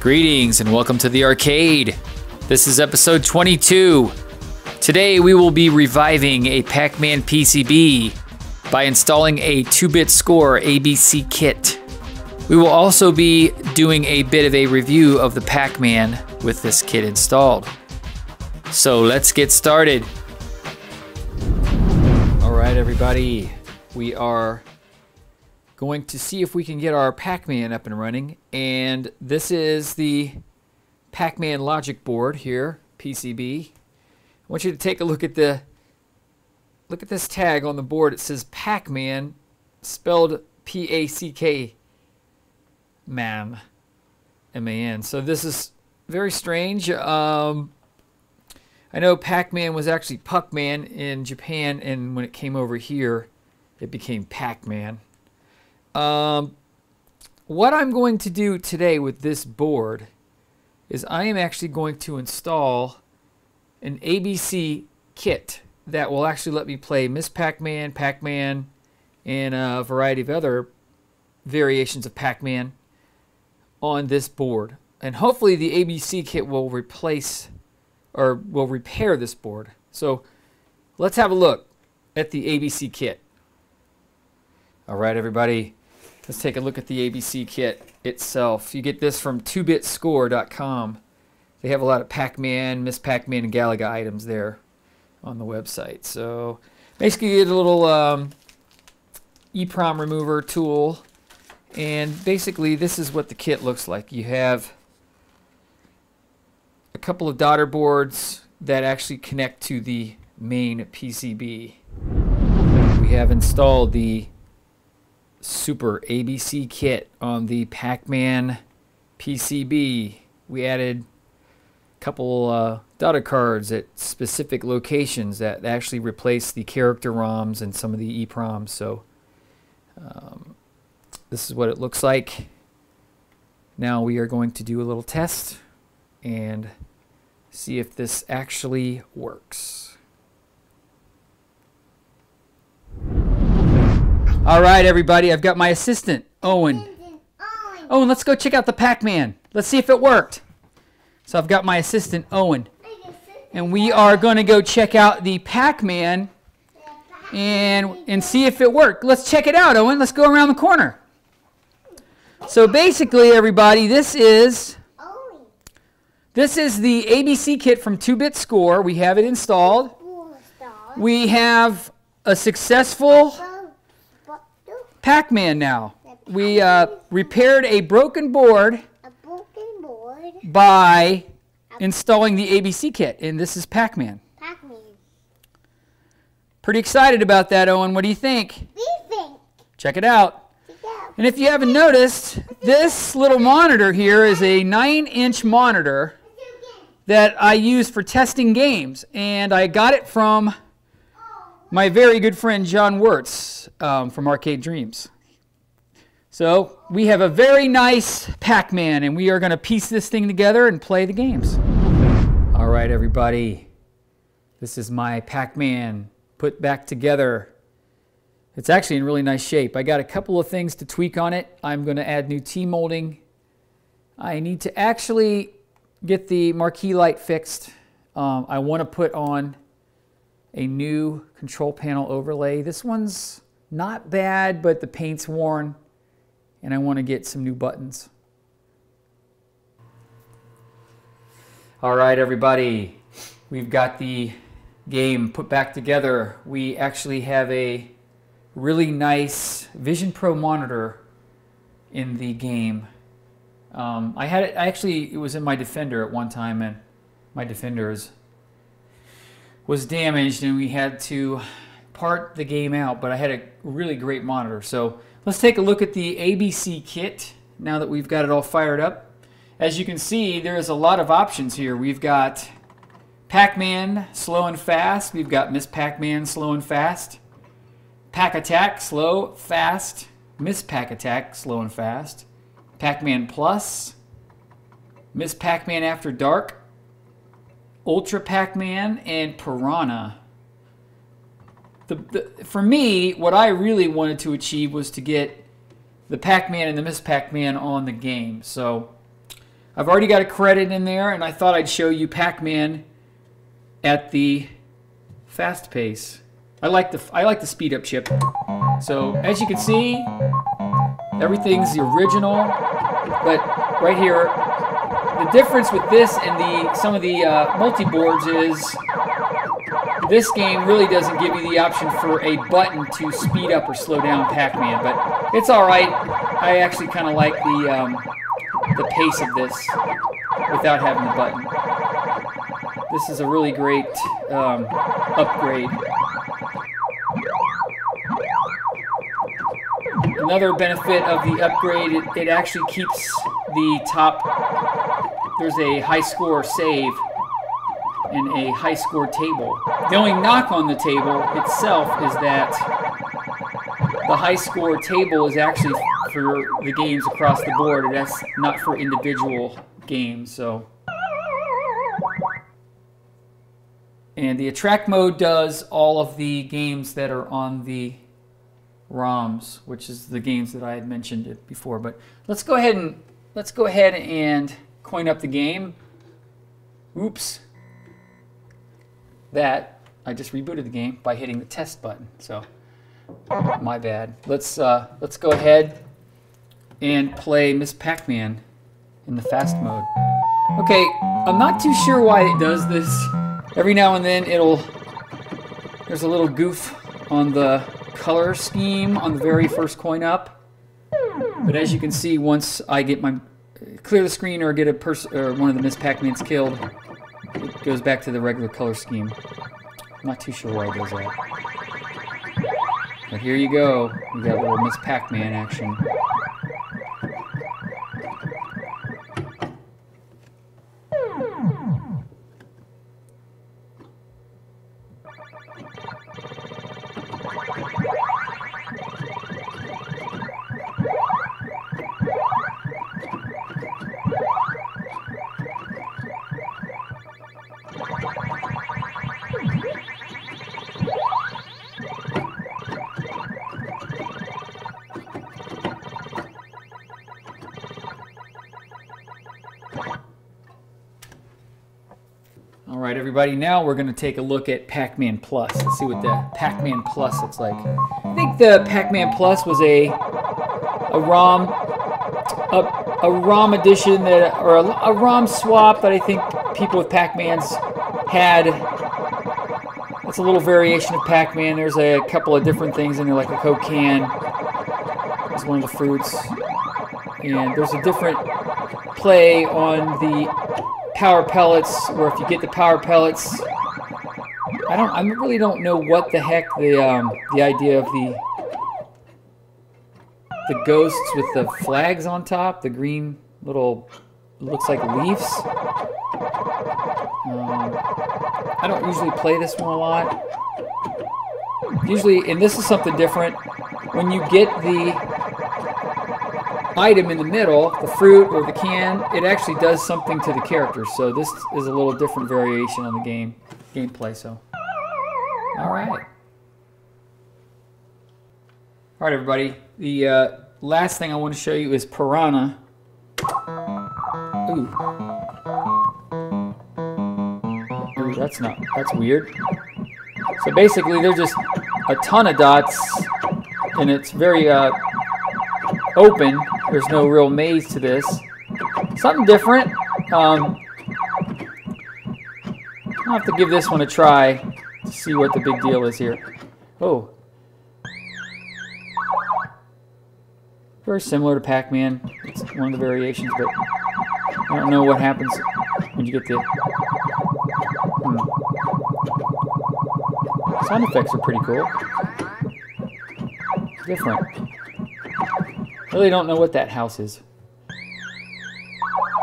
Greetings and welcome to the arcade. This is episode 22. Today we will be reviving a Pac Man PCB by installing a 2 bit score ABC kit. We will also be doing a bit of a review of the Pac Man with this kit installed. So let's get started. All right, everybody, we are going to see if we can get our Pac-Man up and running. And this is the Pac-Man logic board here, PCB. I want you to take a look at the look at this tag on the board. It says Pac-Man, spelled P-A-C-K, man, M-A-N. So this is very strange. Um, I know Pac-Man was actually Puck-Man in Japan, and when it came over here, it became Pac-Man. Um, what I'm going to do today with this board is I am actually going to install an ABC kit that will actually let me play Miss Pac-Man, Pac-Man, and a variety of other variations of Pac-Man on this board. And hopefully the ABC kit will replace or will repair this board. So let's have a look at the ABC kit. All right, everybody. Let's take a look at the ABC kit itself. You get this from 2bitscore.com. They have a lot of Pac-Man, Miss Pac-Man, and Galaga items there on the website. So basically you get a little um, EEPROM remover tool. And basically this is what the kit looks like. You have a couple of daughter boards that actually connect to the main PCB. We have installed the Super ABC kit on the Pac-Man PCB. We added a couple uh, data cards at specific locations that actually replace the character ROMs and some of the EEPROMs. So um, this is what it looks like. Now we are going to do a little test and see if this actually works. All right, everybody, I've got my assistant, Owen. Owen, let's go check out the Pac-Man. Let's see if it worked. So I've got my assistant, Owen. And we are going to go check out the Pac-Man and, and see if it worked. Let's check it out, Owen. Let's go around the corner. So basically, everybody, this is this is the ABC kit from 2-Bit Score. We have it installed. We have a successful Pac-Man now. We uh, repaired a broken board, by installing the ABC kit, and this is Pac-Man. Pac-Man. Pretty excited about that, Owen. What do you think? We think. Check it out. And if you haven't noticed, this little monitor here is a 9-inch monitor that I use for testing games, and I got it from my very good friend John Wirtz um, from Arcade Dreams. So we have a very nice Pac-Man, and we are going to piece this thing together and play the games. All right, everybody. This is my Pac-Man put back together. It's actually in really nice shape. I got a couple of things to tweak on it. I'm going to add new T-molding. I need to actually get the marquee light fixed. Um, I want to put on a new control panel overlay. This one's not bad, but the paint's worn, and I want to get some new buttons. All right, everybody, we've got the game put back together. We actually have a really nice Vision Pro monitor in the game. Um, I had it, I actually, it was in my Defender at one time, and my Defender is was damaged and we had to part the game out, but I had a really great monitor. So let's take a look at the ABC kit now that we've got it all fired up. As you can see, there's a lot of options here. We've got Pac-Man, slow and fast. We've got Miss Pac-Man, slow and fast. Pac Attack, slow, fast. Miss Pac Attack, slow and fast. Pac-Man Plus. Miss Pac-Man After Dark, Ultra Pac-Man and Piranha. The, the, for me, what I really wanted to achieve was to get the Pac-Man and the Miss Pac-Man on the game. So I've already got a credit in there, and I thought I'd show you Pac-Man at the fast pace. I like the I like the speed up chip. So as you can see, everything's the original, but right here, the difference with this and the some of the uh, multi boards is this game really doesn't give you the option for a button to speed up or slow down Pac-Man, but it's all right. I actually kind of like the um, the pace of this without having the button. This is a really great um, upgrade. Another benefit of the upgrade, it, it actually keeps the top, there's a high score save and a high score table. The only knock on the table itself is that the high score table is actually for the games across the board, and that's not for individual games. So, and the attract mode does all of the games that are on the ROMs, which is the games that I had mentioned it before. But let's go ahead and let's go ahead and coin up the game. Oops. That I just rebooted the game by hitting the test button. So my bad. Let's uh, let's go ahead and play Miss Pac-Man in the fast mode. Okay, I'm not too sure why it does this. Every now and then it'll there's a little goof on the color scheme on the very first coin up. But as you can see, once I get my clear the screen or get a person or one of the Miss Pac-Mans killed, it goes back to the regular color scheme. I'm not too sure why it does that. But here you go. We got a little Miss Pac-Man action. All right, everybody, now we're going to take a look at Pac-Man Plus. Let's see what the Pac-Man Plus looks like. I think the Pac-Man Plus was a a ROM a, a ROM edition that or a, a ROM swap that I think people with Pac-Mans had. It's a little variation of Pac-Man. There's a couple of different things in there, like a Coke can is one of the fruits, and there's a different play on the power pellets, where if you get the power pellets, I don't, I really don't know what the heck the um, the idea of the the ghosts with the flags on top, the green little looks like leaves. Um, I don't usually play this one a lot. Usually, and this is something different. When you get the item in the middle, the fruit or the can, it actually does something to the characters. So this is a little different variation on the game gameplay. So, all right, all right, everybody. The uh, last thing I want to show you is Piranha. Ooh. Ooh, that's not. That's weird. So basically, there's just a ton of dots, and it's very uh, open. There's no real maze to this. Something different. Um, I'll have to give this one a try to see what the big deal is here. Oh. Very similar to Pac-Man. It's one of the variations, but I don't know what happens when you get the... Hmm. Sound effects are pretty cool. Different. Really don't know what that house is.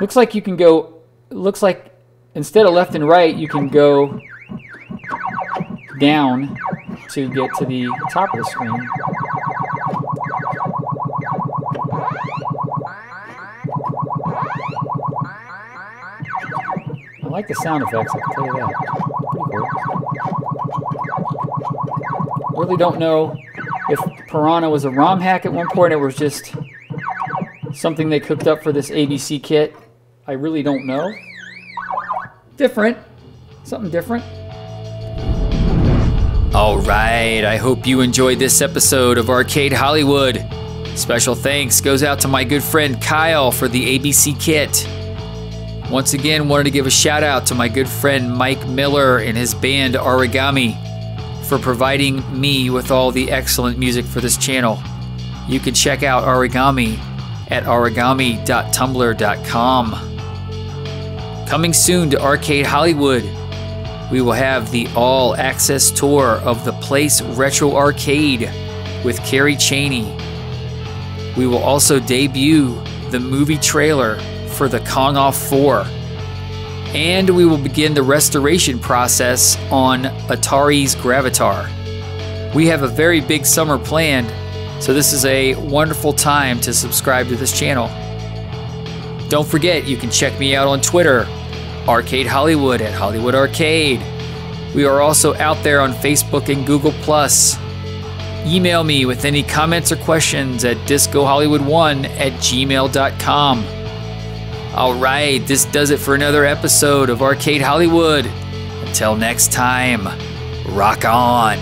Looks like you can go, looks like instead of left and right, you can go down to get to the top of the screen. I like the sound effects, I can tell you that. Pretty cool. Really don't know Piranha was a ROM hack at one point It was just something they cooked up for this ABC kit. I really don't know. Different. Something different. All right, I hope you enjoyed this episode of Arcade Hollywood. Special thanks goes out to my good friend Kyle for the ABC kit. Once again, wanted to give a shout out to my good friend Mike Miller and his band Origami for providing me with all the excellent music for this channel. You can check out Origami at origami.tumblr.com. Coming soon to Arcade Hollywood, we will have the all access tour of the Place Retro Arcade with Carrie Cheney. We will also debut the movie trailer for the Kong Off 4. And we will begin the restoration process on Atari's Gravitar. We have a very big summer planned, so this is a wonderful time to subscribe to this channel. Don't forget, you can check me out on Twitter, Arcade Hollywood at Hollywood Arcade. We are also out there on Facebook and Google Plus. Email me with any comments or questions at discohollywood1 at gmail.com. All right, this does it for another episode of Arcade Hollywood. Until next time, rock on.